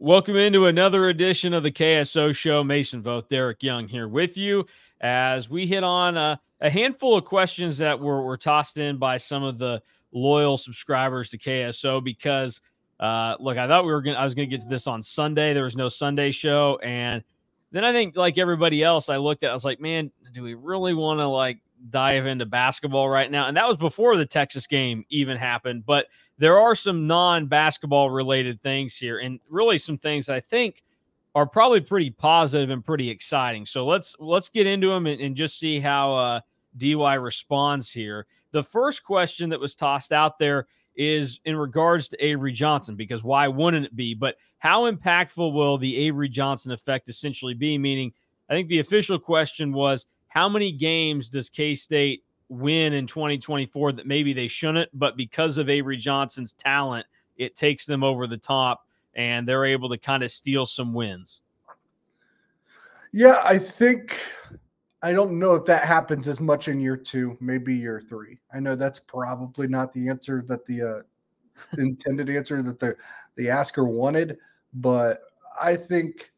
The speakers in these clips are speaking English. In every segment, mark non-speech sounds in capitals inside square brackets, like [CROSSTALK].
Welcome into another edition of the KSO Show. Mason Voth, Derek Young here with you as we hit on a, a handful of questions that were, were tossed in by some of the loyal subscribers to KSO because uh, look, I thought we were gonna I was gonna get to this on Sunday. There was no Sunday show, and then I think like everybody else, I looked at I was like, man, do we really want to like dive into basketball right now? And that was before the Texas game even happened, but there are some non-basketball related things here, and really some things I think are probably pretty positive and pretty exciting. So let's let's get into them and, and just see how uh, DY responds here. The first question that was tossed out there is in regards to Avery Johnson, because why wouldn't it be? But how impactful will the Avery Johnson effect essentially be? Meaning, I think the official question was how many games does K State win in 2024 that maybe they shouldn't, but because of Avery Johnson's talent, it takes them over the top and they're able to kind of steal some wins. Yeah, I think I don't know if that happens as much in year two, maybe year three. I know that's probably not the answer that the uh, [LAUGHS] intended answer that the the asker wanted, but I think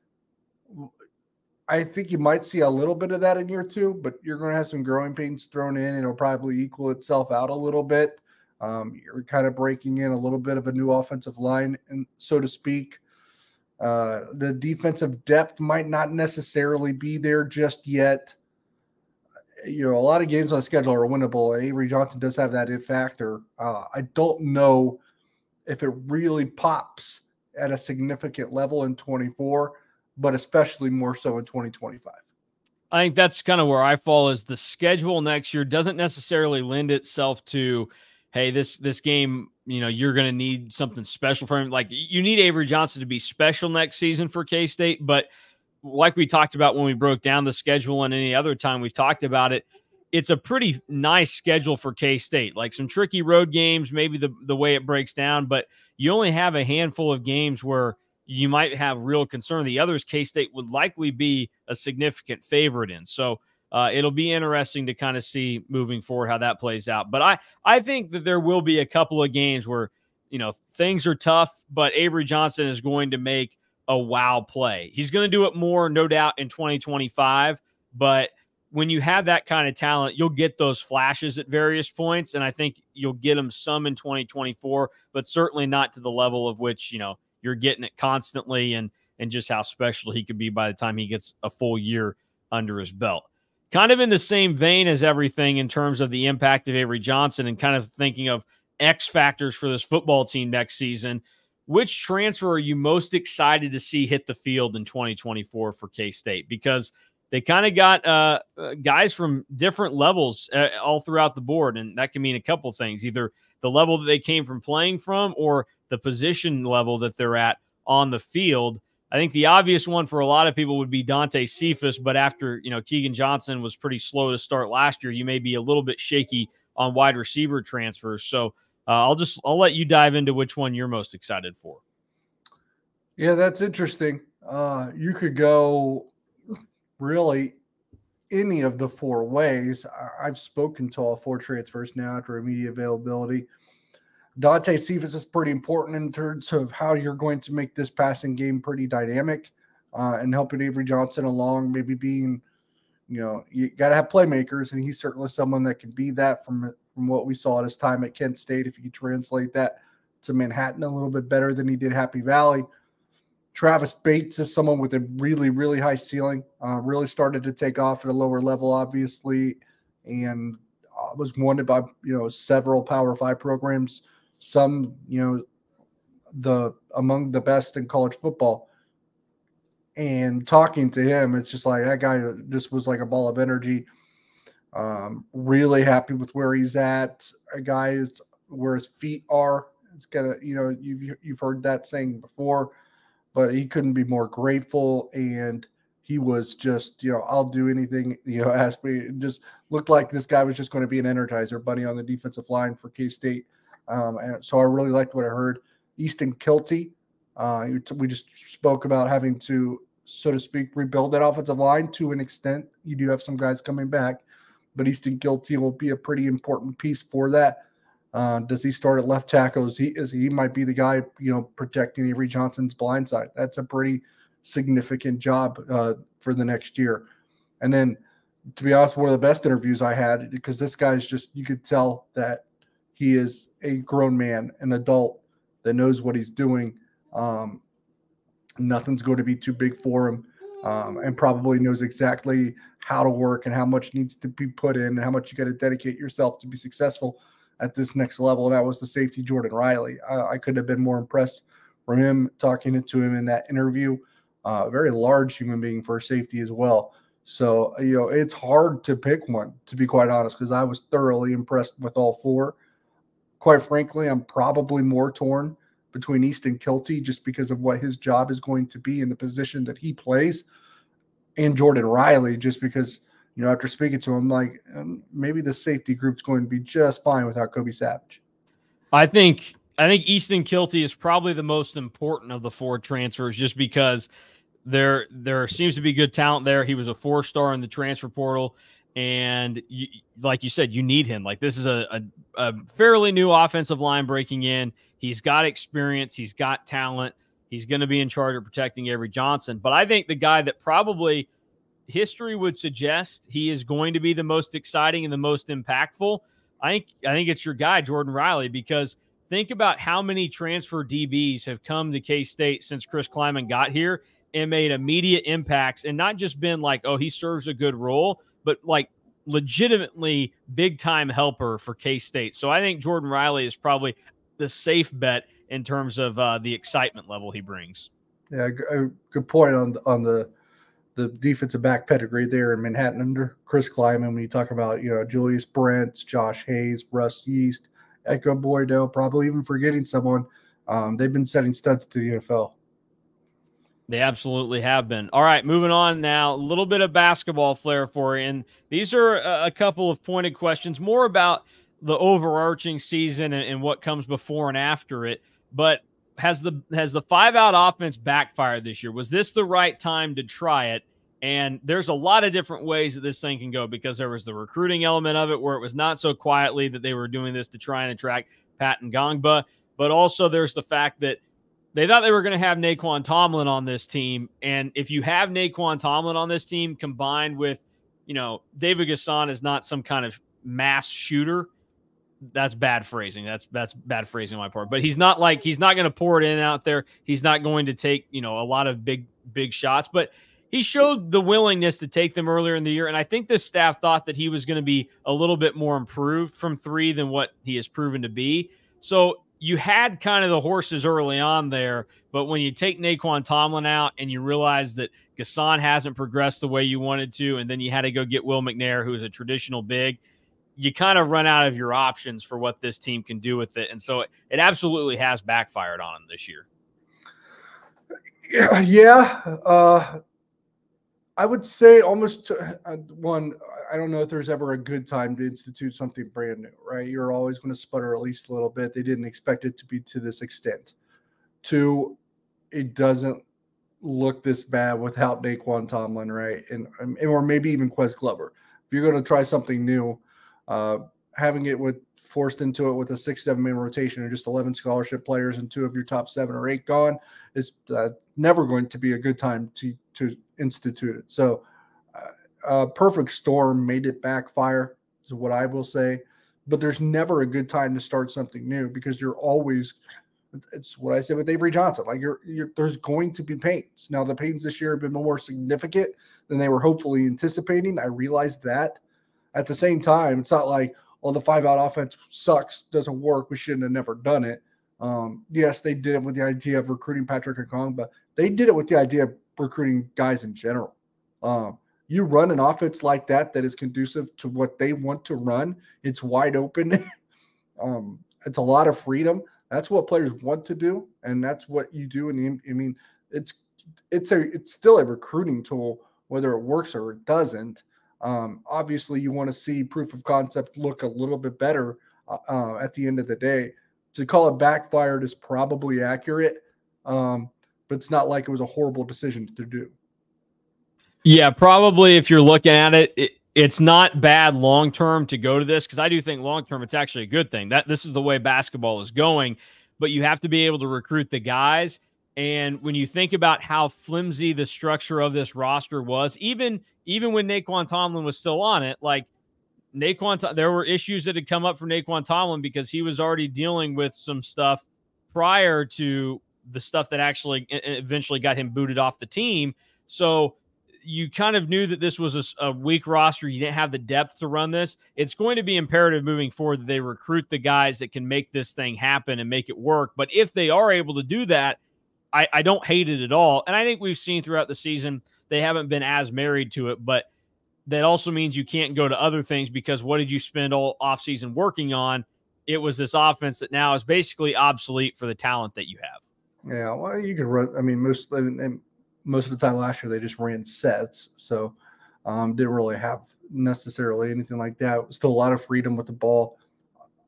I think you might see a little bit of that in year two, but you're going to have some growing pains thrown in, and it'll probably equal itself out a little bit. Um, you're kind of breaking in a little bit of a new offensive line, and so to speak. Uh, the defensive depth might not necessarily be there just yet. You know, a lot of games on the schedule are winnable. Avery Johnson does have that in factor. Uh, I don't know if it really pops at a significant level in 24 but especially more so in 2025. I think that's kind of where I fall is the schedule next year doesn't necessarily lend itself to hey this this game you know you're going to need something special for him like you need Avery Johnson to be special next season for K-State but like we talked about when we broke down the schedule and any other time we've talked about it it's a pretty nice schedule for K-State like some tricky road games maybe the the way it breaks down but you only have a handful of games where you might have real concern. The others, K State would likely be a significant favorite in. So uh, it'll be interesting to kind of see moving forward how that plays out. But I I think that there will be a couple of games where you know things are tough, but Avery Johnson is going to make a wow play. He's going to do it more, no doubt, in 2025. But when you have that kind of talent, you'll get those flashes at various points, and I think you'll get them some in 2024, but certainly not to the level of which you know you're getting it constantly and and just how special he could be by the time he gets a full year under his belt. Kind of in the same vein as everything in terms of the impact of Avery Johnson and kind of thinking of X factors for this football team next season. Which transfer are you most excited to see hit the field in 2024 for K State? Because they kind of got uh, uh, guys from different levels uh, all throughout the board, and that can mean a couple things: either the level that they came from playing from, or the position level that they're at on the field. I think the obvious one for a lot of people would be Dante Cephas, but after you know Keagan Johnson was pretty slow to start last year, you may be a little bit shaky on wide receiver transfers. So uh, I'll just I'll let you dive into which one you're most excited for. Yeah, that's interesting. Uh, you could go really any of the four ways. I've spoken to all four transfers now after immediate availability. Dante Cephas is pretty important in terms of how you're going to make this passing game pretty dynamic uh, and helping Avery Johnson along, maybe being, you know, you got to have playmakers, and he's certainly someone that can be that from from what we saw at his time at Kent State. If you could translate that to Manhattan a little bit better than he did Happy Valley. Travis Bates is someone with a really, really high ceiling. Uh, really started to take off at a lower level, obviously, and uh, was wanted by you know several Power Five programs some, you know, the among the best in college football. And talking to him, it's just like that guy just was like a ball of energy. Um, really happy with where he's at. A guy is where his feet are. It's gonna, you know, you've you've heard that saying before, but he couldn't be more grateful. And he was just, you know, I'll do anything, you know, ask me. It just looked like this guy was just going to be an energizer bunny on the defensive line for K State. Um, and so I really liked what I heard. Easton Kilty, uh, we just spoke about having to, so to speak, rebuild that offensive line to an extent. You do have some guys coming back, but Easton Kilty will be a pretty important piece for that. Uh, does he start at left tackle? Is he is he might be the guy you know protecting Avery Johnson's blind side? That's a pretty significant job uh, for the next year. And then, to be honest, one of the best interviews I had because this guy's just you could tell that he is a grown man, an adult that knows what he's doing. Um, nothing's going to be too big for him, um, and probably knows exactly how to work and how much needs to be put in and how much you got to dedicate yourself to be successful at this next level. And that was the safety Jordan Riley. I, I couldn't have been more impressed from him talking to him in that interview. Uh, very large human being for safety as well. So, you know, it's hard to pick one, to be quite honest, because I was thoroughly impressed with all four. Quite frankly, I'm probably more torn between Easton Kilty just because of what his job is going to be in the position that he plays, and Jordan Riley just because you know after speaking to him, like um, maybe the safety group's going to be just fine without Kobe Savage. I think I think Easton Kilty is probably the most important of the four transfers, just because there there seems to be good talent there. He was a four star in the transfer portal. And you, like you said, you need him. Like this is a, a, a fairly new offensive line breaking in. He's got experience. He's got talent. He's going to be in charge of protecting Avery Johnson. But I think the guy that probably history would suggest he is going to be the most exciting and the most impactful. I think I think it's your guy Jordan Riley because think about how many transfer DBs have come to K State since Chris Klieman got here and made immediate impacts and not just been like, oh, he serves a good role, but like legitimately big time helper for K State. So I think Jordan Riley is probably the safe bet in terms of uh, the excitement level he brings. Yeah, good point on on the the defensive back pedigree there in Manhattan under Chris Klieman. When you talk about you know Julius Brents, Josh Hayes, Russ Yeast, Ekow Boye-Doe, probably even forgetting someone. Um, they've been setting studs to the NFL. They absolutely have been. All right, moving on now. A little bit of basketball flair for you. And these are a couple of pointed questions, more about the overarching season and, and what comes before and after it. But has the has the five out offense backfired this year? Was this the right time to try it? And there's a lot of different ways that this thing can go because there was the recruiting element of it where it was not so quietly that they were doing this to try and attract Pat Ngongba, but also there's the fact that they thought they were going to have Nae'Qwan Tomlin on this team. And if you have Nae'Qwan Tomlin on this team combined with, you know, David N'Guessan is not some kind of mass shooter. That's bad phrasing. That's that's bad phrasing on my part. But he's not like he's not going to pour it in out there. He's not going to take, you know, a lot of big, big shots. But he showed the willingness to take them earlier in the year. And I think this staff thought that he was going to be a little bit more improved from three than what he has proven to be. So you had kind of the horses early on there, but when you take Nae'Qwan Tomlin out and you realize that N'Guessan hasn't progressed the way you wanted to, and then you had to go get Will McNair, who is a traditional big, you kind of run out of your options for what this team can do with it. And so it, it absolutely has backfired on them this year. Yeah. Uh, I would say almost uh, one. I don't know if there's ever a good time to institute something brand new, right? You're always going to sputter at least a little bit. They didn't expect it to be to this extent. Two, it doesn't look this bad without Nae'Qwan Tomlin, right? And, and or maybe even Ques Glover. If you're going to try something new, uh, having it with forced into it with a six, seven man rotation and just 11 scholarship players and two of your top seven or eight gone is uh, never going to be a good time to, to institute it. So, uh, perfect storm made it backfire, is what I will say. But there's never a good time to start something new because you're always, it's what I said with Avery Johnson. Like you're, you're there's going to be pains. Now, the pains this year have been more significant than they were hopefully anticipating. I realized that. At the same time, it's not like, well, the five out offense sucks, doesn't work. We shouldn't have never done it. Um, yes, they did it with the idea of recruiting Patrick Okong, but they did it with the idea of recruiting guys in general. Um, you run an offense like that that is conducive to what they want to run. It's wide open. [LAUGHS] um, it's a lot of freedom. That's what players want to do, and that's what you do. And I mean, it's it's a it's still a recruiting tool, whether it works or it doesn't. Um, obviously, you want to see proof of concept look a little bit better uh, uh, at the end of the day. To call it backfired is probably accurate, um, but it's not like it was a horrible decision to do. Yeah, probably if you're looking at it, it it's not bad long term to go to this because I do think long term it's actually a good thing. That this is the way basketball is going, but you have to be able to recruit the guys. And when you think about how flimsy the structure of this roster was, even even when Nae'Qwan Tomlin was still on it, like Nae'Qwan, there were issues that had come up for Nae'Qwan Tomlin because he was already dealing with some stuff prior to the stuff that actually eventually got him booted off the team. So you kind of knew that this was a, a, weak roster. You didn't have the depth to run this. It's going to be imperative moving forward that they recruit the guys that can make this thing happen and make it work. But if they are able to do that, I, I don't hate it at all. And I think we've seen throughout the season they haven't been as married to it, but that also means you can't go to other things because what did you spend all offseason working on? It was this offense that now is basically obsolete for the talent that you have. Yeah, well, you could run. I mean, most most of the time last year they just ran sets, so um, didn't really have necessarily anything like that. Still a lot of freedom with the ball.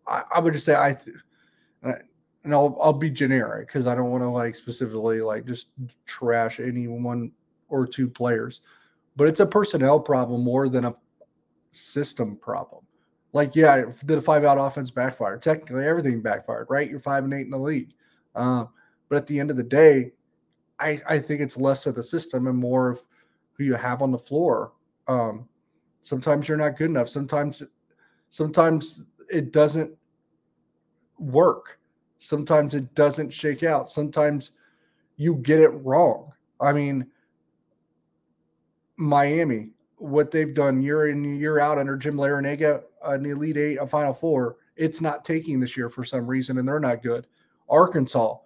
I, I would just say I, and I'll I'll be generic because I don't want to like specifically like just trash any one or two players, but it's a personnel problem more than a system problem. Like, yeah, did a five out offense backfire? Technically, everything backfired, right? You're five and eight in the league, uh, but at the end of the day, I, I think it's less of the system and more of who you have on the floor. Um, sometimes you're not good enough. Sometimes, sometimes it doesn't work. Sometimes it doesn't shake out. Sometimes you get it wrong. I mean, Miami, what they've done year in year out under Jim Larrañaga, an Elite Eight, a Final Four, it's not taking this year for some reason, and they're not good. Arkansas,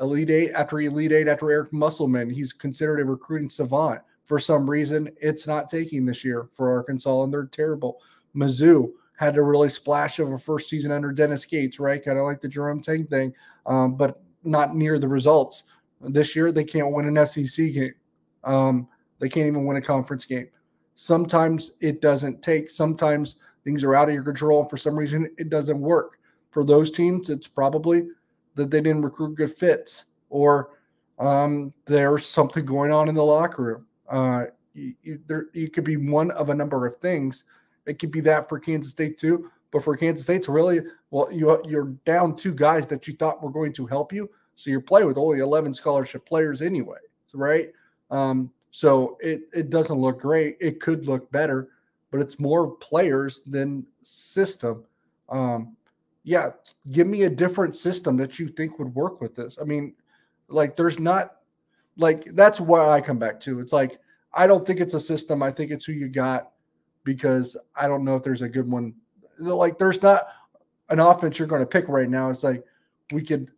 Elite Eight after Elite Eight after Eric Musselman. He's considered a recruiting savant. For some reason, it's not taking this year for Arkansas, and they're terrible. Mizzou had to really splash of a first season under Dennis Gates, right? Kind of like the Jerome Tang thing, um, but not near the results. This year, they can't win an SEC game. Um, they can't even win a conference game. Sometimes it doesn't take. Sometimes things are out of your control. For some reason, it doesn't work. For those teams, it's probably that they didn't recruit good fits or um, there's something going on in the locker room. Uh, you, you, there, you could be one of a number of things. It could be that for Kansas State too, but for Kansas State, it's really well. You you're down two guys that you thought were going to help you, so you're playing with only 11 scholarship players anyway, right? Um, so it it doesn't look great. It could look better, but it's more players than system. Um, yeah, give me a different system that you think would work with this. I mean, like there's not like that's why I come back to. It's like I don't think it's a system. I think it's who you got because I don't know if there's a good one. Like there's not an offense you're going to pick right now. It's like we could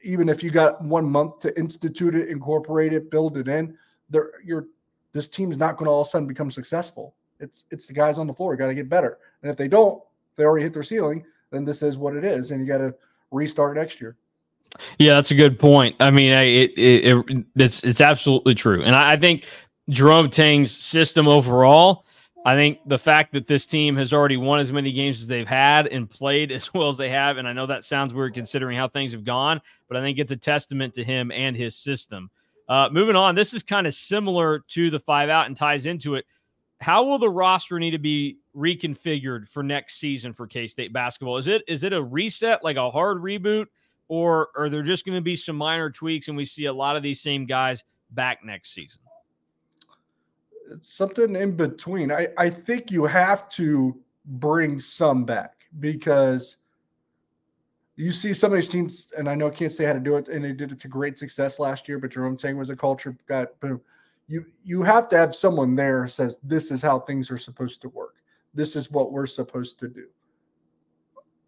even if you got one month to institute it, incorporate it, build it in, there you're this team's not going to all of a sudden become successful. It's it's the guys on the floor got to get better. And if they don't, they already hit their ceiling, then this is what it is, and you got to restart next year. Yeah, that's a good point. I mean, it, it, it it's it's absolutely true, and I, I think Jerome Tang's system overall. I think the fact that this team has already won as many games as they've had and played [LAUGHS] as well as they have, and I know that sounds weird considering how things have gone, but I think it's a testament to him and his system. Uh, moving on, this is kind of similar to the five out and ties into it. How will the roster need to be reconfigured for next season for K State basketball? Is it is it a reset, like a hard reboot, or are there just going to be some minor tweaks and we see a lot of these same guys back next season? Something in between. I, I think you have to bring some back because you see some of these teams, and I know Kansas State had to do it, and they did it to great success last year. But Jerome Tang was a culture guy. Boom. You you have to have someone there says this is how things are supposed to work. This is what we're supposed to do.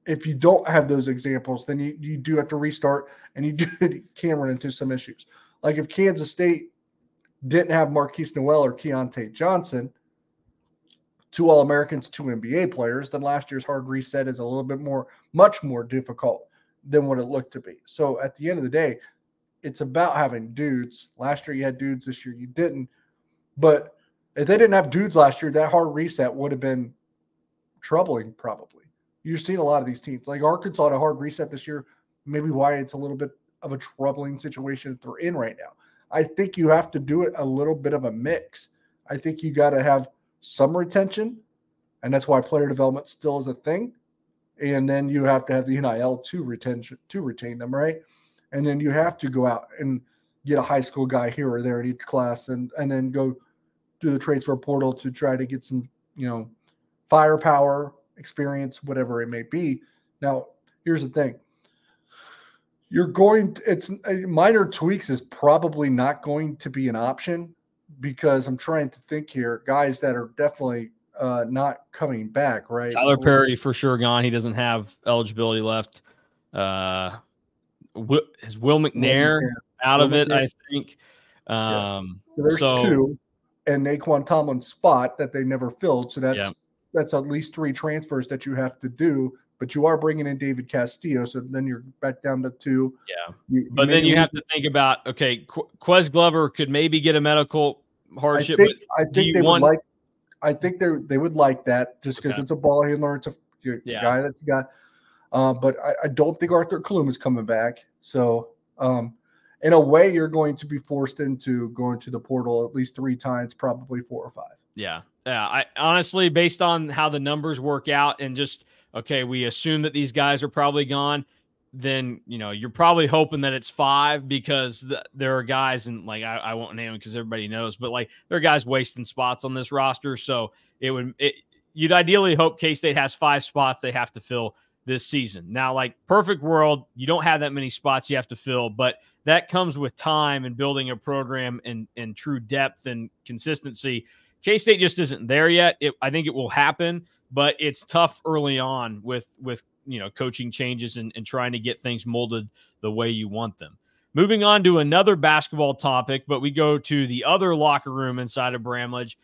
If you don't have those examples, then you, you do have to restart and you [LAUGHS] do can run into some issues. Like if Kansas State didn't have Markquis Nowell or Keyontae Johnson, two All Americans, two NBA players, then last year's hard reset is a little bit more, much more difficult than what it looked to be. So at the end of the day, it's about having dudes. Last year you had dudes, this year you didn't. But if they didn't have dudes last year, that hard reset would have been troubling, probably. You've seen a lot of these teams. Like Arkansas had a hard reset this year, maybe why it's a little bit of a troubling situation that they're in right now. I think you have to do it a little bit of a mix. I think you got to have some retention, and that's why player development still is a thing. And then you have to have the NIL to retention to retain them, right? And then you have to go out and get a high school guy here or there in each class, and and then go do the transfer portal to try to get some, you know, firepower, experience, whatever it may be. Now, here's the thing you're going to, it's uh, minor tweaks is probably not going to be an option because I'm trying to think here guys that are definitely uh, not coming back, right? Tylor Perry for sure gone. He doesn't have eligibility left. Uh, is Will McNair, Will McNair. out Will of it? McNair. I think. Um, yeah. So there's so, two, and Nae'Qwan Tomlin's spot that they never filled. So that's yeah. that's at least three transfers that you have to do but you are bringing in David Castillo, so then you're back down to two. Yeah, you, but then you have to think about okay, Qu- Ques Glover could maybe get a medical hardship. I think, I think they want... would like. I think they they would like that just because okay. it's a ball handler. It's a, yeah. guy that's got. Uh, but I, I, don't think Arthur Kaluma is coming back. So, um, in a way, you're going to be forced into going to the portal at least three times, probably four or five. Yeah, yeah. I honestly, based on how the numbers work out and just okay, we assume that these guys are probably gone, then you know you're probably hoping that it's five because the, there are guys and like I, I won't name them because everybody knows, but like there are guys wasting spots on this roster, so it would it, you'd ideally hope K State has five spots they have to fill this season. Now, like perfect world, you don't have that many spots you have to fill, but that comes with time and building a program and and true depth and consistency. K State just isn't there yet. It, I think it will happen but it's tough early on with with you know coaching changes and, and trying to get things molded the way you want them. Moving on to another basketball topic, but we go to the other locker room inside of Bramlage.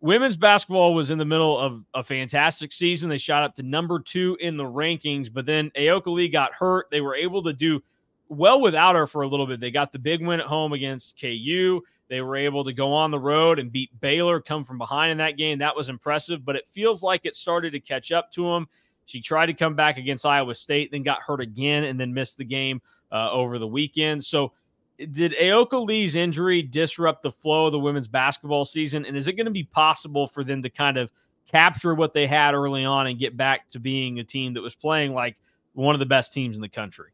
Women's basketball was in the middle of a fantastic season. They shot up to number two in the rankings, but then Ayoka Lee got hurt. They were able to do well without her for a little bit. They got the big win at home against KU. They were able to go on the road and beat Baylor, come from behind in that game. That was impressive, but it feels like it started to catch up to them. She tried to come back against Iowa State, then got hurt again, and then missed the game uh, over the weekend. So, did Ayoka Lee's injury disrupt the flow of the women's basketball season? And is it going to be possible for them to kind of capture what they had early on and get back to being a team that was playing like one of the best teams in the country?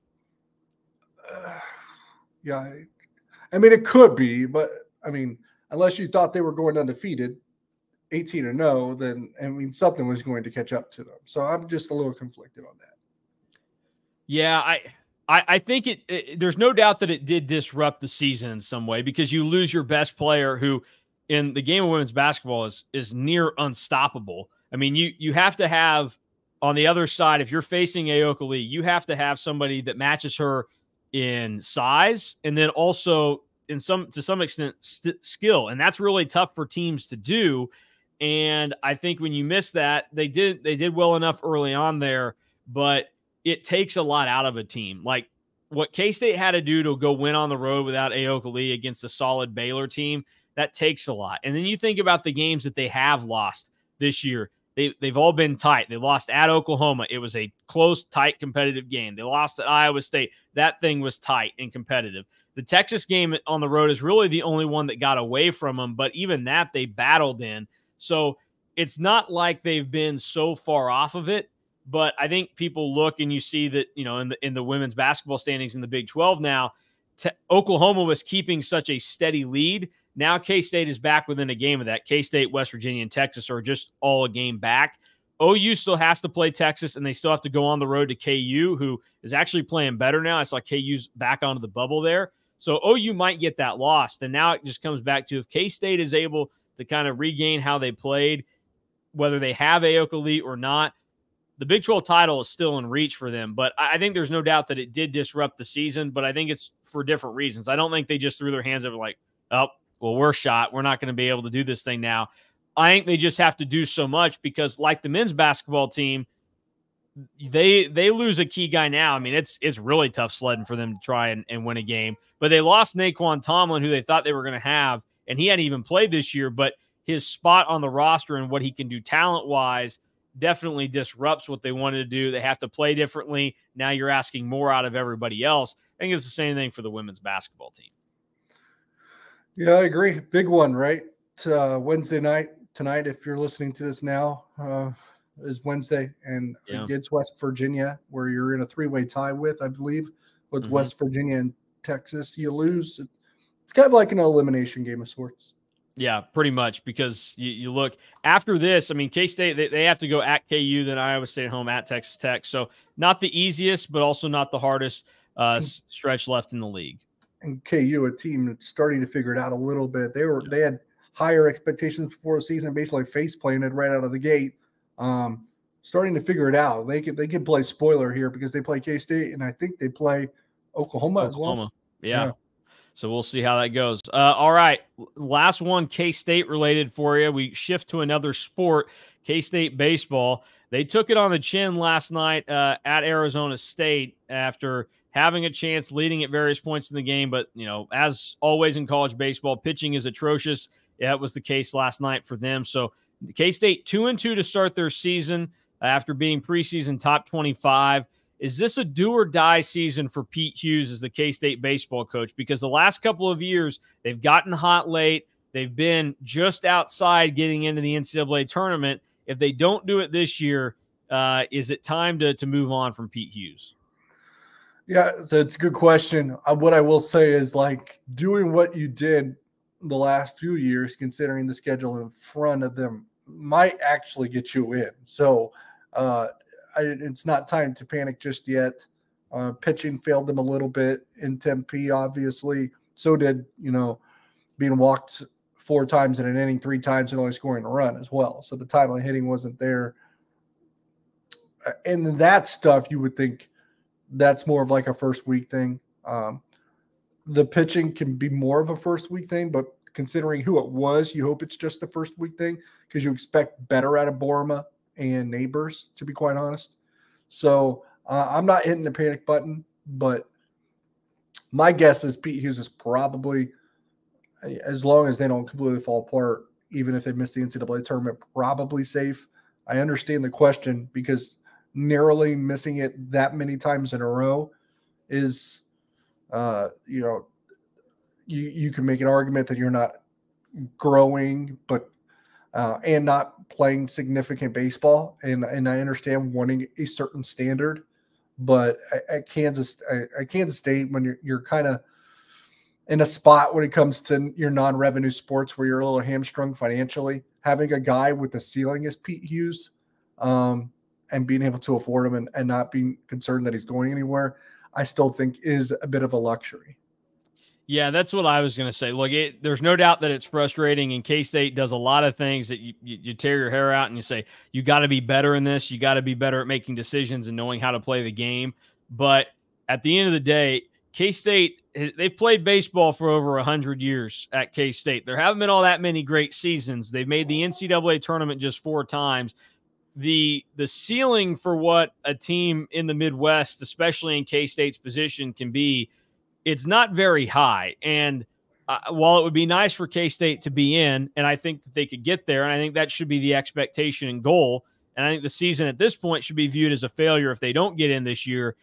Uh, [SIGHS] yeah, I mean, it could be, but I mean, unless you thought they were going undefeated, 18 or oh, no, then I mean something was going to catch up to them. So I'm just a little conflicted on that. Yeah, I I, think it, it, There's no doubt that it did disrupt the season in some way because you lose your best player, who in the game of women's basketball is is near unstoppable. I mean, you you have to have on the other side if you're facing Ayoka Lee, you have to have somebody that matches her in size and then also in some to some extent st- skill and that's really tough for teams to do and i think when you miss that they did they did well enough early on there but it takes a lot out of a team like what k-state had to do to go win on the road without ayoka lee against a solid baylor team that takes a lot and then you think about the games that they have lost this year they, they've all been tight. They lost at Oklahoma. It was a close, tight, competitive game. They lost at Iowa State. That thing was tight and competitive. The Texas game on the road is really the only one that got away from them, but even that they battled in. So it's not like they've been so far off of it. But I think people look and you see that, you know, in the in the women's basketball standings in the Big 12 now, Oklahoma was keeping such a steady lead. Now K State is back within a game of that. K State, West Virginia, and Texas are just all a game back. OU still has to play Texas, and they still have to go on the road to KU, who is actually playing better now. I saw KU's back onto the bubble there. So OU might get that lost. And now it just comes back to if K State is able to kind of regain how they played, whether they have Ayoka Lee or not, the Big 12 title is still in reach for them. But I think there's no doubt that it did disrupt the season, but I think it's for different reasons. I don't think they just threw their hands up like, oh, well, we're shot. We're not going to be able to do this thing now. I think they just have to do so much because, like the men's basketball team, they they lose a key guy now. I mean, it's it's really tough sledding for them to try and, and win a game. But they lost Nae'Qwan Tomlin, who they thought they were going to have, and he hadn't even played this year. But his spot on the roster and what he can do talent wise definitely disrupts what they wanted to do. They have to play differently. Now you're asking more out of everybody else. I think it's the same thing for the women's basketball team. Yeah, I agree. Big one, right? Uh, Wednesday night, tonight, if you're listening to this now, uh, is Wednesday, and yeah. against West Virginia, where you're in a three-way tie with, I believe, with mm-hmm. West Virginia and Texas. You lose. It's kind of like an elimination game of sorts. Yeah, pretty much because you, you look after this. I mean, K State they, they have to go at KU, then Iowa State at home at Texas Tech. So not the easiest, but also not the hardest uh, stretch left in the league. And KU, a team that's starting to figure it out a little bit. They were they had higher expectations before the season, basically face planted right out of the gate. Um, starting to figure it out. They could they could play spoiler here because they play K State and I think they play Oklahoma, Oklahoma. as well. Yeah. yeah. So we'll see how that goes. Uh, all right. Last one, K State related for you. We shift to another sport, K State baseball. They took it on the chin last night uh, at Arizona State after having a chance, leading at various points in the game. But, you know, as always in college baseball, pitching is atrocious. That was the case last night for them. So K State two and two to start their season after being preseason top 25. Is this a do or die season for Pete Hughes as the K State baseball coach? Because the last couple of years, they've gotten hot late. They've been just outside getting into the NCAA tournament. If they don't do it this year, uh, is it time to, to move on from Pete Hughes? Yeah, that's a good question. Uh, what I will say is like doing what you did the last few years, considering the schedule in front of them, might actually get you in. So, uh, I, it's not time to panic just yet. Uh, pitching failed them a little bit in Tempe, obviously. So did, you know, being walked four times in an inning, three times, and only scoring a run as well. So the title hitting wasn't there. Uh, and that stuff, you would think that's more of like a first week thing. Um, the pitching can be more of a first week thing, but considering who it was, you hope it's just the first week thing because you expect better out of Boerema and neighbors, to be quite honest. So uh, I'm not hitting the panic button, but my guess is Pete Hughes is probably, as long as they don't completely fall apart, even if they miss the NCAA tournament, probably safe. I understand the question because narrowly missing it that many times in a row is, uh, you know, you you can make an argument that you're not growing, but uh, and not playing significant baseball. And and I understand wanting a certain standard, but at Kansas at Kansas State, when you're you're kind of in a spot when it comes to your non-revenue sports where you're a little hamstrung financially, having a guy with the ceiling as Pete Hughes, um, and being able to afford him and, and not being concerned that he's going anywhere, I still think is a bit of a luxury. Yeah, that's what I was going to say. Look, it, there's no doubt that it's frustrating, and K State does a lot of things that you, you, you, tear your hair out and you say, you got to be better in this. You got to be better at making decisions and knowing how to play the game. But at the end of the day, K State, eh, they've played baseball for over 100 years at K State. There haven't been all that many great seasons. They've made the NCAA tournament just four times. The, the ceiling for what a team in the Midwest, especially in K State's position, can be it's not very high. And uh, while it would be nice for K State to be in, and I think that they could get there, and I think that should be the expectation and goal. And I think the season at this point should be viewed as a failure if they don't get in this year.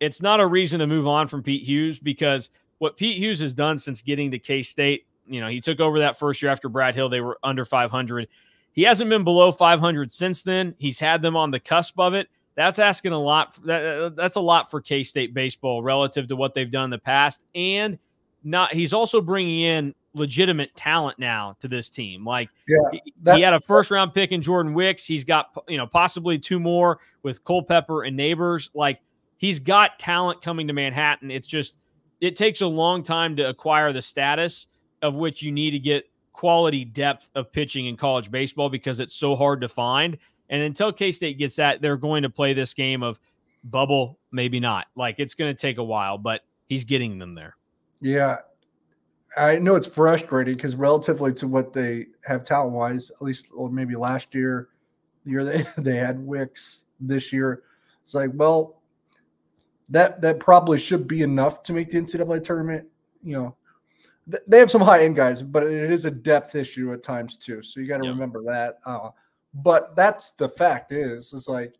It's not a reason to move on from Pete Hughes because what Pete Hughes has done since getting to K State, you know, he took over that first year after Brad Hill, they were under 500. He hasn't been below 500 since then. He's had them on the cusp of it that's asking a lot. That, that's a lot for K State baseball relative to what they've done in the past, and not. He's also bringing in legitimate talent now to this team. Like, yeah, that, he had a first round pick in Jordan Wicks. He's got you know possibly two more with Culpepper and Neighbors. Like, he's got talent coming to Manhattan. It's just it takes a long time to acquire the status of which you need to get quality depth of pitching in college baseball because it's so hard to find. And until K State gets that, they're going to play this game of bubble, maybe not. Like it's going to take a while, but he's getting them there. Yeah. I know it's frustrating because relatively to what they have talent wise, at least or maybe last year, the year they, [LAUGHS] they had Wicks this year, it's like, well, that that probably should be enough to make the NCAA tournament. You know, they have some high end guys, but it is a depth issue at times too. So you got to yep. remember that. Uh, but that's the fact is, is like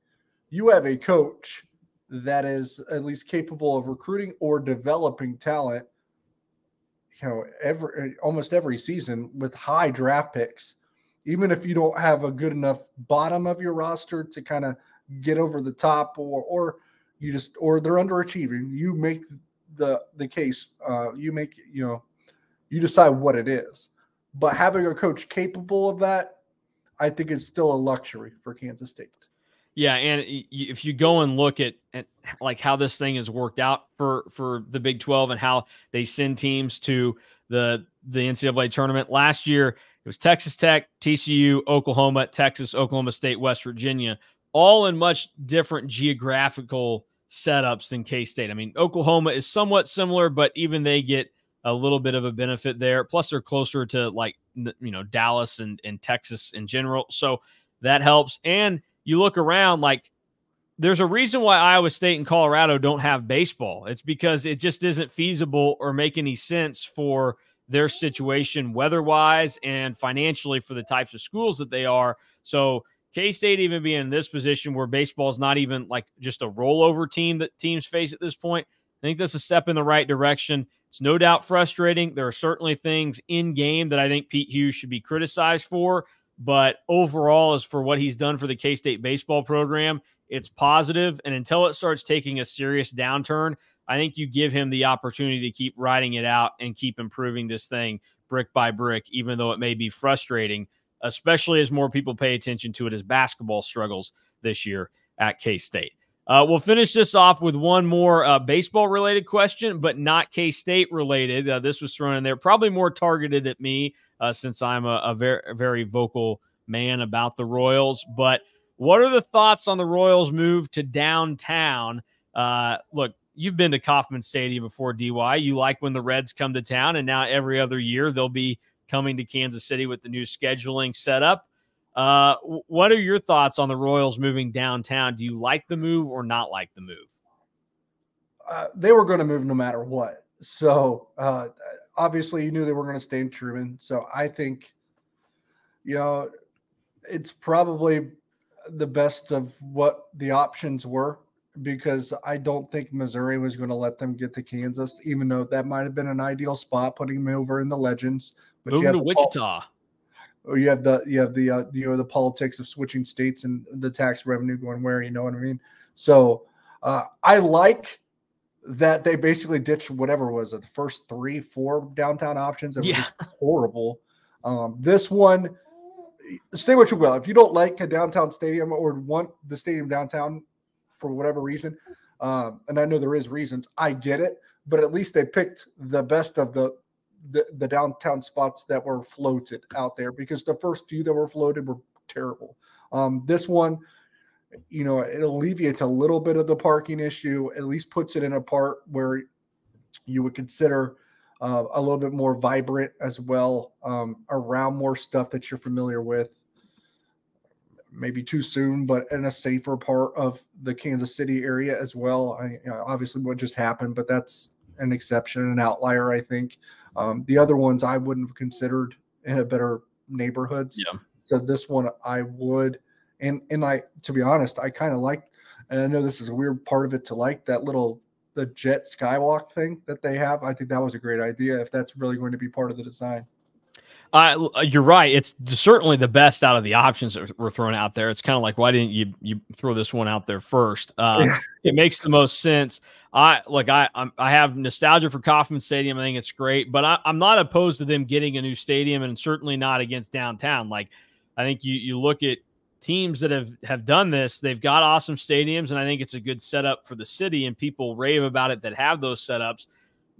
you have a coach that is at least capable of recruiting or developing talent, you know, every almost every season with high draft picks. even if you don't have a good enough bottom of your roster to kind of get over the top, or or you just or they're underachieving, you make the the case. Uh, you make you know you decide what it is. But having a coach capable of that, I think is still a luxury for Kansas State. Yeah, and if you go and look at, at like how this thing has worked out for for the Big 12 and how they send teams to the the NCAA tournament last year, it was Texas Tech, TCU, Oklahoma, Texas, Oklahoma State, West Virginia, all in much different geographical setups than K State. I mean, Oklahoma is somewhat similar, but even they get a little bit of a benefit there. Plus, they're closer to like you know Dallas and and Texas in general, so that helps. And you look around, like there's a reason why Iowa State and Colorado don't have baseball. It's because it just isn't feasible or make any sense for their situation weather wise and financially for the types of schools that they are. So K State even being in this position where baseball is not even like just a rollover team that teams face at this point. I think that's a step in the right direction. It's no doubt frustrating. There are certainly things in game that I think Pete Hughes should be criticized for, but overall, as for what he's done for the K State baseball program, it's positive. And until it starts taking a serious downturn, I think you give him the opportunity to keep riding it out and keep improving this thing brick by brick, even though it may be frustrating, especially as more people pay attention to it as basketball struggles this year at K State. Uh, we'll finish this off with one more uh, baseball related question, but not K State related. Uh, this was thrown in there, probably more targeted at me uh, since I'm a, a, very, a very vocal man about the Royals. But what are the thoughts on the Royals' move to downtown? Uh, look, you've been to Kauffman Stadium before, DY. You like when the Reds come to town, and now every other year they'll be coming to Kansas City with the new scheduling setup. Uh, what are your thoughts on the Royals moving downtown? Do you like the move or not like the move? Uh, they were going to move no matter what. So uh, obviously, you knew they were going to stay in Truman. So I think, you know, it's probably the best of what the options were because I don't think Missouri was going to let them get to Kansas, even though that might have been an ideal spot, putting them over in the Legends. But Move to Wichita or you have the you have the uh, you know the politics of switching states and the tax revenue going where you know what I mean. So uh, I like that they basically ditched whatever was it the first three four downtown options. It was yeah. horrible. Um, this one, say what you will. If you don't like a downtown stadium or want the stadium downtown for whatever reason, um, and I know there is reasons, I get it. But at least they picked the best of the the, the downtown spots that were floated out there because the first few that were floated were terrible. Um, this one, you know, it alleviates a little bit of the parking issue, at least puts it in a part where you would consider uh, a little bit more vibrant as well, um, around more stuff that you're familiar with. Maybe too soon, but in a safer part of the Kansas City area as well. I, you know, obviously, what just happened, but that's an exception, an outlier, I think. Um, the other ones I wouldn't have considered in a better neighborhoods. Yeah. So this one I would, and and I to be honest, I kind of like, and I know this is a weird part of it to like that little the jet skywalk thing that they have. I think that was a great idea if that's really going to be part of the design. Uh, you're right. It's certainly the best out of the options that were thrown out there. It's kind of like, why didn't you you throw this one out there first? Uh, it makes the most sense. I like I I'm, i have nostalgia for Kauffman Stadium. I think it's great, but I, am not opposed to them getting a new stadium, and certainly not against downtown. Like I think you you look at teams that have have done this. They've got awesome stadiums, and I think it's a good setup for the city, and people rave about it that have those setups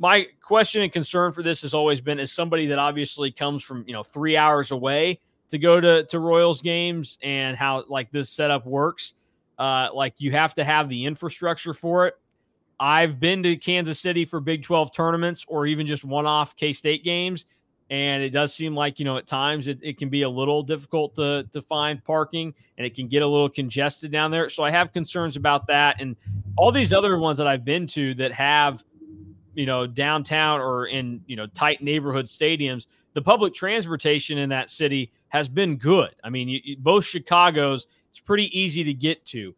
my question and concern for this has always been as somebody that obviously comes from you know three hours away to go to to Royals games and how like this setup works. Uh, like you have to have the infrastructure for it. I've been to Kansas City for Big 12 tournaments or even just one off K State games. And it does seem like, you know, at times it, it can be a little difficult to, to find parking and it can get a little congested down there. So I have concerns about that. And all these other ones that I've been to that have you know, downtown or in, you know, tight neighborhood stadiums, the public transportation in that city has been good. I mean, you, both Chicago's, it's pretty easy to get to.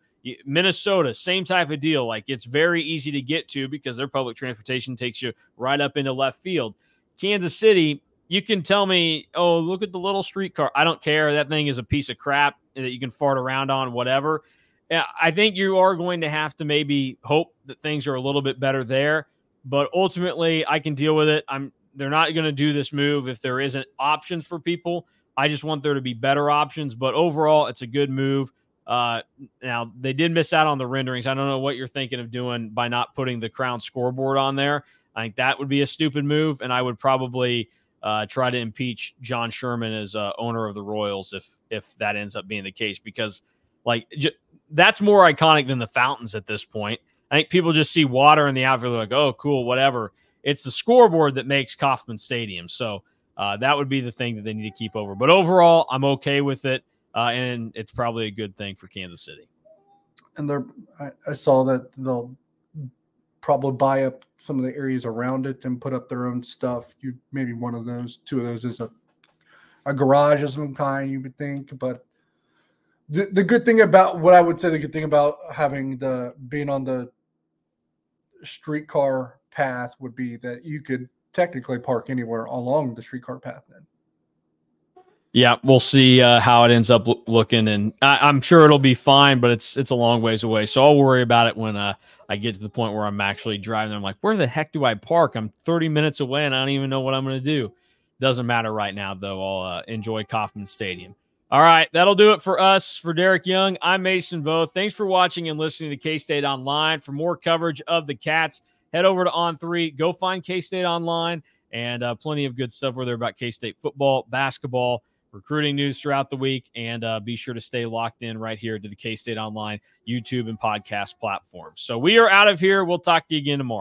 Minnesota, same type of deal. Like it's very easy to get to because their public transportation takes you right up into left field. Kansas City, you can tell me, oh, look at the little streetcar. I don't care. That thing is a piece of crap that you can fart around on, whatever. I think you are going to have to maybe hope that things are a little bit better there. But ultimately, I can deal with it. I'm. They're not going to do this move if there isn't options for people. I just want there to be better options. But overall, it's a good move. Uh, now they did miss out on the renderings. I don't know what you're thinking of doing by not putting the crown scoreboard on there. I think that would be a stupid move, and I would probably uh, try to impeach John Sherman as uh, owner of the Royals if if that ends up being the case because like j- that's more iconic than the fountains at this point. I think people just see water in the outfield, like, oh, cool, whatever. It's the scoreboard that makes Kauffman Stadium. So uh, that would be the thing that they need to keep over. But overall, I'm okay with it, uh, and it's probably a good thing for Kansas City. And they're, I, I saw that they'll probably buy up some of the areas around it and put up their own stuff. You maybe one of those, two of those is a a garage of some kind, you would think. But the, the good thing about what I would say the good thing about having the being on the streetcar path would be that you could technically park anywhere along the streetcar path then. Yeah, we'll see uh, how it ends up lo- looking, and I, am sure it'll be fine. But it's it's a long ways away, so I'll worry about it when uh, I get to the point where I'm actually driving. I'm like, where the heck do I park? I'm 30 minutes away, and I don't even know what I'm going to do. Doesn't matter right now, though. I'll uh, enjoy Kauffman Stadium. All right, that'll do it for us. For Derek Young, I'm Mason Voth. Thanks for watching and listening to K State Online. For more coverage of the Cats, head over to On3. Go find K State Online and uh, plenty of good stuff where they're about K State football, basketball recruiting news throughout the week. And uh, be sure to stay locked in right here to the K State Online YouTube and podcast platforms. So we are out of here. We'll talk to you again tomorrow.